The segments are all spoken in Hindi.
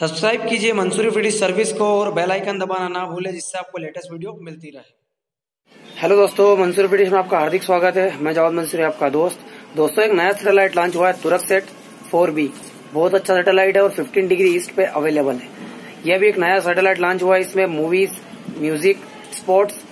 सब्सक्राइब कीजिए मंसूरी फिटिस सर्विस को और बेल आइकन दबाना ना भूलें, जिससे आपको लेटेस्ट वीडियो मिलती रहे। हेलो दोस्तों, मंसूरी फिटिस में आपका हार्दिक स्वागत है। मैं जवाब मंसूरी, आपका दोस्त। दोस्तों, एक नया सैटेलाइट लॉन्च हुआ है तुरक सेट फोर बहुत अच्छा सैटेलाइट है और 15 डिग्री ईस्ट पे अवेलेबल है। यह भी एक नया सैटेलाइट लॉन्च हुआ है। इसमें मूवीज़ म्यूज़िक स्पोर्ट्स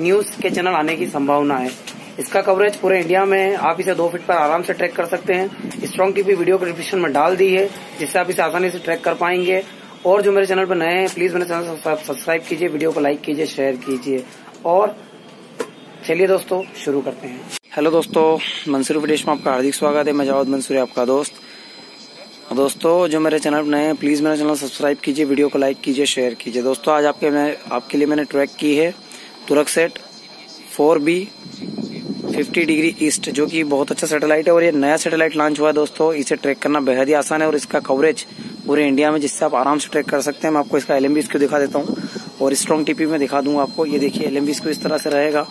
न्यूज़ के चैनल आने की संभावना है। इसका कवरेज पूरे इंडिया में आप इसे दो फीट पर आराम से ट्रैक कर सकते हैं। स्ट्रॉन्ग की भी वीडियो डिस्क्रिप्शन में डाल दी है, जिससे आप इसे आसानी से ट्रैक कर पाएँगे। और जो मेरे चैनल पर नए हैं प्लीज़ मेरे चैनल सब्सक्राइब कीजिए वीडियो को लाइक कीजिए शेयर कीजिए। और चलिए दोस्तों, शुरू करते हैं। हेलो दोस्तों, मंसूरी विदेश में आपका हार्दिक स्वागत है। मैं जावद मंसूरी, आपका दोस्त। दोस्तों, जो मेरे चैनल पर नए हैं प्लीज़ मेरा चैनल सब्सक्राइब कीजिए वीडियो को लाइक कीजिए शेयर कीजिए। दोस्तों, आज आपके मैं, आपके लिए मैंने ट्रैक की है Turksat four B 50 degree east, जो कि बहुत अच्छा सैटेलाइट है और ये नया सैटेलाइट लॉन्च हुआ है दोस्तों, इसे ट्रैक करना बेहद ही आसान है और इसका कवरेज पूरे इंडिया में जिससे आप आराम से ट्रैक कर सकते हैं, मैं आपको इसका एल इसको दिखा देता हूँ और स्ट्रॉन्ग टीपी में दिखा दूँगा आपको। ये देखिए एल को इस तरह से रहेगा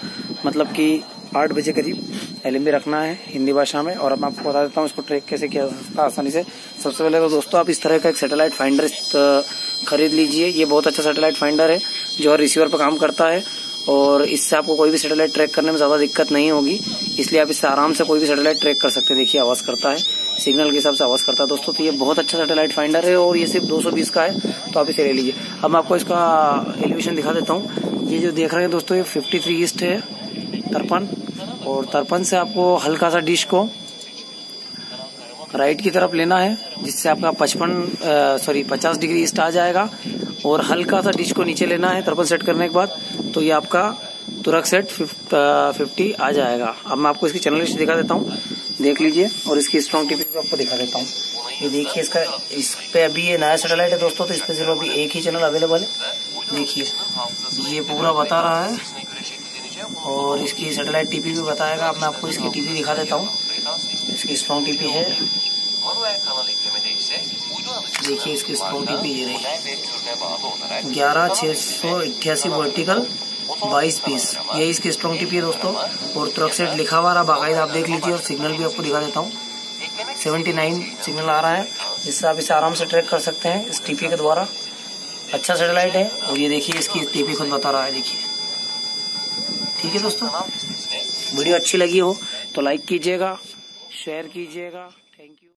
मतलब की आठ बजे करीब एल रखना है हिंदी भाषा में और अब मैं आपको बता देता हूँ इसको ट्रैक कैसे किया जा सकता है आसानी से। सबसे पहले तो दोस्तों, आप इस तरह का एक सैटेलाइट फाइंडर खरीद लीजिए। ये बहुत अच्छा सैटेलाइट फाइंडर है, जो रिसीवर पर काम करता है। और इससे आपको कोई भी सैटेलाइट ट्रैक करने में ज़्यादा दिक्कत नहीं होगी। इसलिए आप इससे आराम से कोई भी सैटेलाइट ट्रैक कर सकते हैं। देखिए, आवाज़ करता है। सिग्नल के हिसाब से आवाज़ करता है। दोस्तों तो ये बहुत अच्छा सैटेलाइट फाइंडर है और ये सिर्फ़ 220 का है तो आप इसे ले लीजिए। अब मैं आपको इसका एलिवेशन दिखा देता हूँ। ये जो देख रहे हैं दोस्तों, ये फिफ्टी ईस्ट है, तर्पण। और तर्पण से आपको हल्का सा डिश को राइट की तरफ़ लेना है, जिससे आपका पचपन सॉरी पचास डिग्री ईस्ट आ जाएगा और हल्का सा डिश को नीचे लेना है, तर्पण सेट करने के बाद तो ये आपका तुरक सेट फिफ्टी आ जाएगा। अब मैं आपको इसकी चैनल लिस्ट दिखा देता हूँ। देख लीजिए और इसकी स्ट्रॉन्ग टिपिंग भी आपको दिखा देता हूँ। ये देखिए इसका, इस पे अभी ये नया सैटेलाइट है दोस्तों तो इस पे सिर्फ़ अभी एक ही चैनल अवेलेबल है। देखिए, ये पूरा बता रहा है और इसकी सैटेलाइट टीपी भी बताएगा। अब मैं आपको इसकी टीपी दिखा देता हूँ। इसकी स्ट्रॉन्ग टीपी है। देखिए इसकी स्ट्रॉन्ग टीपी ये रही। ग्यारह छह सौ अट्ठासी वर्टिकल बाईस पीस ये इसकी स्ट्रॉन्ग टीपी है दोस्तों। और ट्रक सेट लिखा हुआ रहा बाकायदा आप देख लीजिए और सिग्नल भी आपको दिखा देता हूँ। सेवेंटी नाइन सिग्नल आ रहा है। जिससे आप इसे आराम से ट्रैक कर सकते हैं इस टीपी के द्वारा। अच्छा सेटेलाइट है। और ये देखिए इसकी टीपी खुद बता रहा है देखिए। ठीक है दोस्तों। वीडियो अच्छी लगी हो तो लाइक कीजिएगा शेयर कीजिएगा। Thank you